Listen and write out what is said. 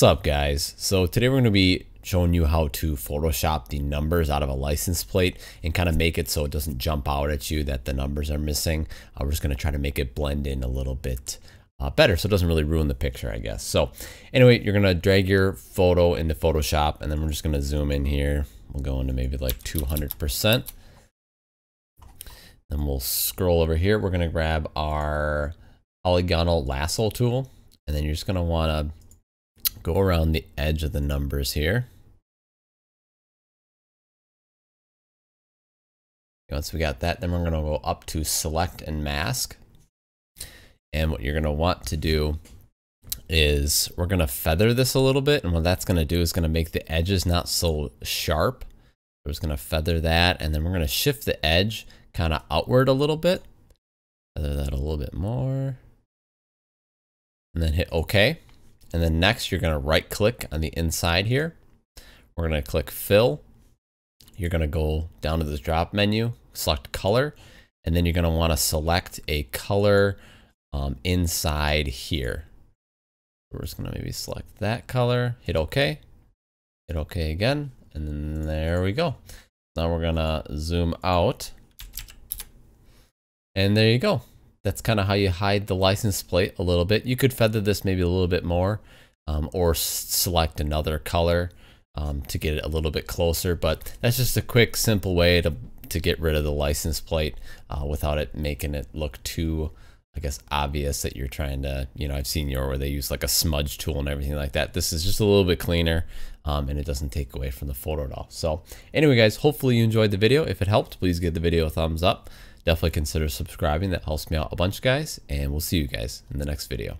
What's up guys? So today we're going to be showing you how to Photoshop the numbers out of a license plate and kind of make it so it doesn't jump out at you that the numbers are missing. Uh, we're just going to try to make it blend in a little bit uh, better so it doesn't really ruin the picture I guess. So anyway, you're going to drag your photo into Photoshop and then we're just going to zoom in here. We'll go into maybe like 200%. Then we'll scroll over here. We're going to grab our polygonal lasso tool and then you're just going to want to go around the edge of the numbers here. Once we got that, then we're going to go up to select and mask. And what you're going to want to do is we're going to feather this a little bit. And what that's going to do is going to make the edges not so sharp. We're just going to feather that. And then we're going to shift the edge kind of outward a little bit. Feather that a little bit more. And then hit OK. And then next you're going to right click on the inside here. We're going to click fill. You're going to go down to this drop menu, select color, and then you're going to want to select a color um, inside here. We're just going to maybe select that color, hit OK, hit OK again, and then there we go. Now we're going to zoom out. And there you go that's kind of how you hide the license plate a little bit. You could feather this maybe a little bit more um, or select another color um, to get it a little bit closer. But that's just a quick, simple way to, to get rid of the license plate uh, without it making it look too, I guess, obvious that you're trying to, you know, I've seen your where they use like a smudge tool and everything like that. This is just a little bit cleaner um, and it doesn't take away from the photo at all. So anyway, guys, hopefully you enjoyed the video. If it helped, please give the video a thumbs up definitely consider subscribing. That helps me out a bunch, guys. And we'll see you guys in the next video.